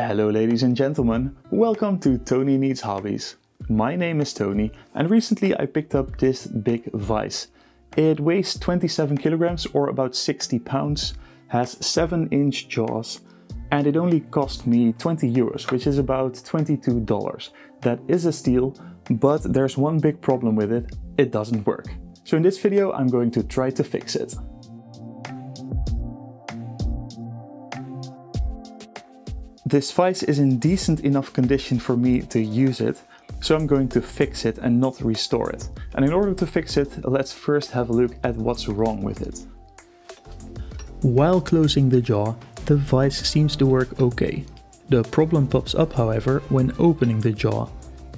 Hello ladies and gentlemen, welcome to Tony Needs Hobbies. My name is Tony and recently I picked up this big vise. It weighs 27 kilograms or about 60 pounds, has 7 inch jaws and it only cost me 20 euros, which is about $22. That is a steal, but there's one big problem with it, it doesn't work. So in this video I'm going to try to fix it. This vise is in decent enough condition for me to use it, so I'm going to fix it and not restore it. And in order to fix it, let's first have a look at what's wrong with it. While closing the jaw, the vise seems to work okay. The problem pops up however when opening the jaw.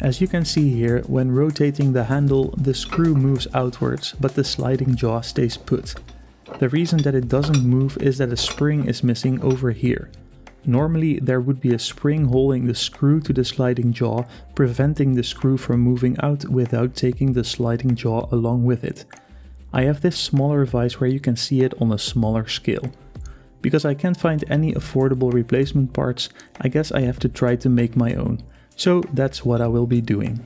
As you can see here, when rotating the handle the screw moves outwards but the sliding jaw stays put. The reason that it doesn't move is that a spring is missing over here. Normally there would be a spring holding the screw to the sliding jaw, preventing the screw from moving out without taking the sliding jaw along with it. I have this smaller vise where you can see it on a smaller scale. Because I can't find any affordable replacement parts, I guess I have to try to make my own. So that's what I will be doing.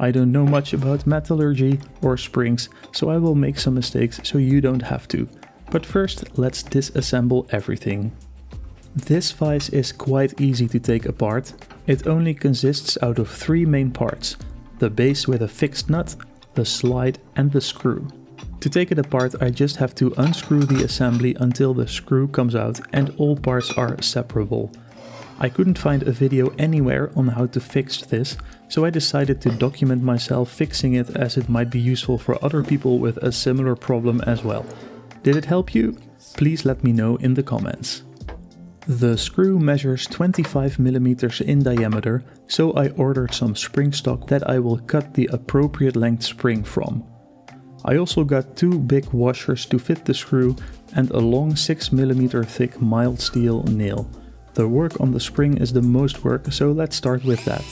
I don't know much about metallurgy or springs, so I will make some mistakes so you don't have to. But first, let's disassemble everything. This vise is quite easy to take apart. It only consists out of three main parts. The base with a fixed nut, the slide and the screw. To take it apart I just have to unscrew the assembly until the screw comes out and all parts are separable. I couldn't find a video anywhere on how to fix this, so I decided to document myself fixing it as it might be useful for other people with a similar problem as well. Did it help you? Please let me know in the comments. The screw measures 25mm in diameter, so I ordered some spring stock that I will cut the appropriate length spring from. I also got two big washers to fit the screw and a long 6mm thick mild steel nail. The work on the spring is the most work, so let's start with that.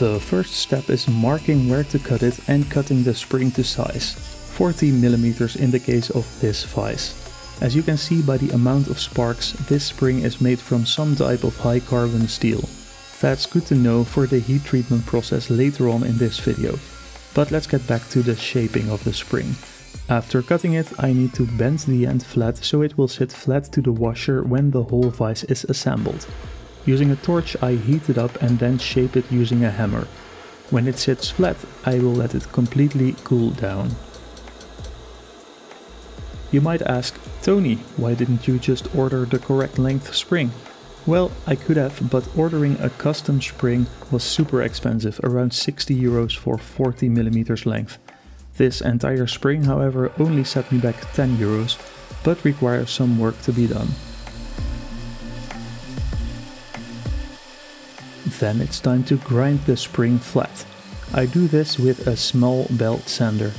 The first step is marking where to cut it and cutting the spring to size, 40mm in the case of this vise. As you can see by the amount of sparks, this spring is made from some type of high carbon steel. That's good to know for the heat treatment process later on in this video. But let's get back to the shaping of the spring. After cutting it, I need to bend the end flat so it will sit flat to the washer when the whole vise is assembled. Using a torch I heat it up and then shape it using a hammer. When it sits flat, I will let it completely cool down. You might ask, Tony, why didn't you just order the correct length spring? Well, I could have, but ordering a custom spring was super expensive, around 60 euros for 40 millimeters length. This entire spring, however, only set me back 10 euros, but requires some work to be done. Then it's time to grind the spring flat. I do this with a small belt sander.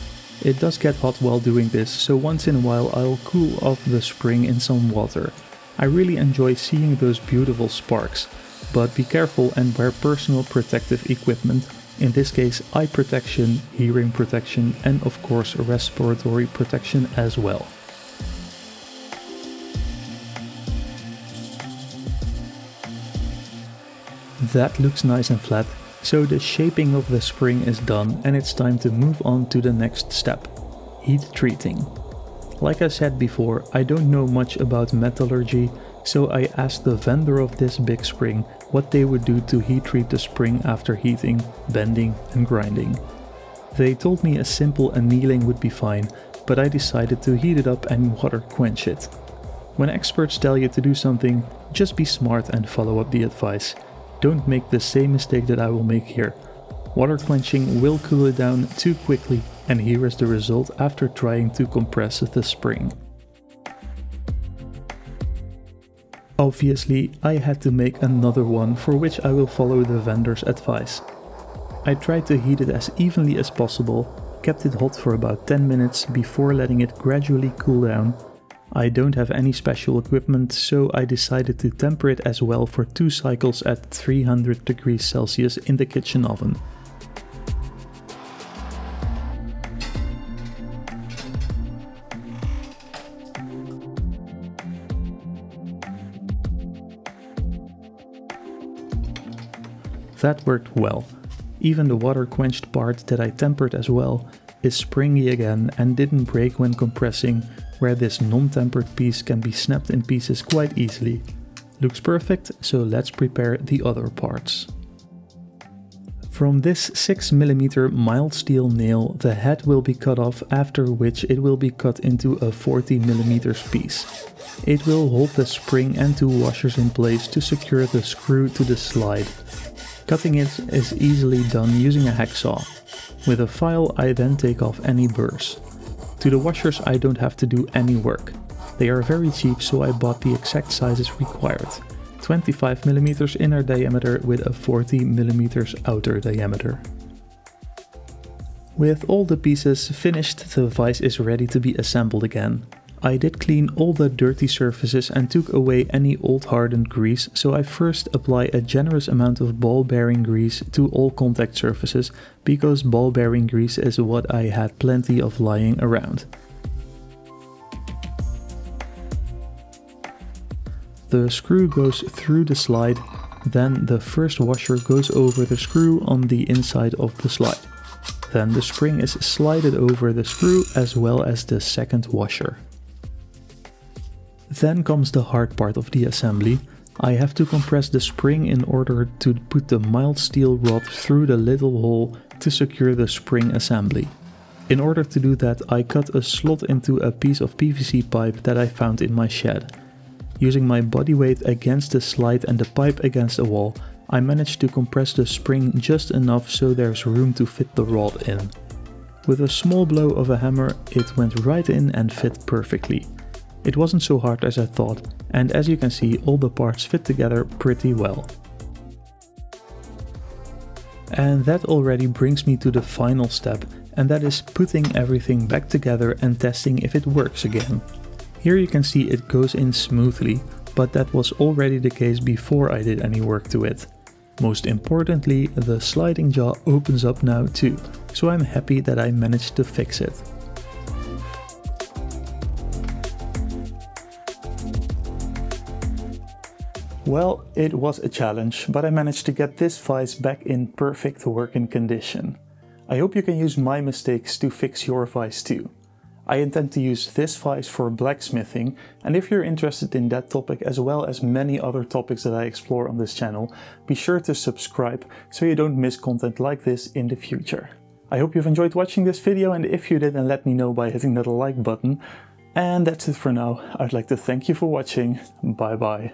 It does get hot while doing this, so once in a while I'll cool off the spring in some water. I really enjoy seeing those beautiful sparks, but be careful and wear personal protective equipment, in this case eye protection, hearing protection and of course respiratory protection as well. That looks nice and flat, so the shaping of the spring is done and it's time to move on to the next step, heat treating. Like I said before, I don't know much about metallurgy, so I asked the vendor of this big spring what they would do to heat treat the spring after heating, bending and grinding. They told me a simple annealing would be fine, but I decided to heat it up and water quench it. When experts tell you to do something, just be smart and follow up the advice. Don't make the same mistake that I will make here. Water quenching will cool it down too quickly and here is the result after trying to compress the spring. Obviously, I had to make another one for which I will follow the vendor's advice. I tried to heat it as evenly as possible, kept it hot for about 10 minutes before letting it gradually cool down. I don't have any special equipment, so I decided to temper it as well for two cycles at 300 degrees Celsius in the kitchen oven. That worked well. Even the water quenched part that I tempered as well is springy again and didn't break when compressing, where this non-tempered piece can be snapped in pieces quite easily. Looks perfect, so let's prepare the other parts. From this 6mm mild steel nail the head will be cut off after which it will be cut into a 40mm piece. It will hold the spring and two washers in place to secure the screw to the slide. Cutting it is easily done using a hacksaw. With a file I then take off any burrs. To the washers I don't have to do any work. They are very cheap so I bought the exact sizes required. 25mm inner diameter with a 40mm outer diameter. With all the pieces finished the vise is ready to be assembled again. I did clean all the dirty surfaces and took away any old hardened grease, so I first apply a generous amount of ball bearing grease to all contact surfaces, because ball bearing grease is what I had plenty of lying around. The screw goes through the slide, then the first washer goes over the screw on the inside of the slide. Then the spring is slided over the screw as well as the second washer. Then comes the hard part of the assembly. I have to compress the spring in order to put the mild steel rod through the little hole to secure the spring assembly. In order to do that I cut a slot into a piece of PVC pipe that I found in my shed. Using my body weight against the slide and the pipe against a wall, I managed to compress the spring just enough so there's room to fit the rod in. With a small blow of a hammer it went right in and fit perfectly. It wasn't so hard as I thought, and as you can see all the parts fit together pretty well. And that already brings me to the final step, and that is putting everything back together and testing if it works again. Here you can see it goes in smoothly, but that was already the case before I did any work to it. Most importantly, the sliding jaw opens up now too, so I'm happy that I managed to fix it. Well, it was a challenge, but I managed to get this vise back in perfect working condition. I hope you can use my mistakes to fix your vise too. I intend to use this vise for blacksmithing, and if you're interested in that topic as well as many other topics that I explore on this channel, be sure to subscribe so you don't miss content like this in the future. I hope you've enjoyed watching this video and if you did then let me know by hitting that like button. And that's it for now. I'd like to thank you for watching. Bye bye.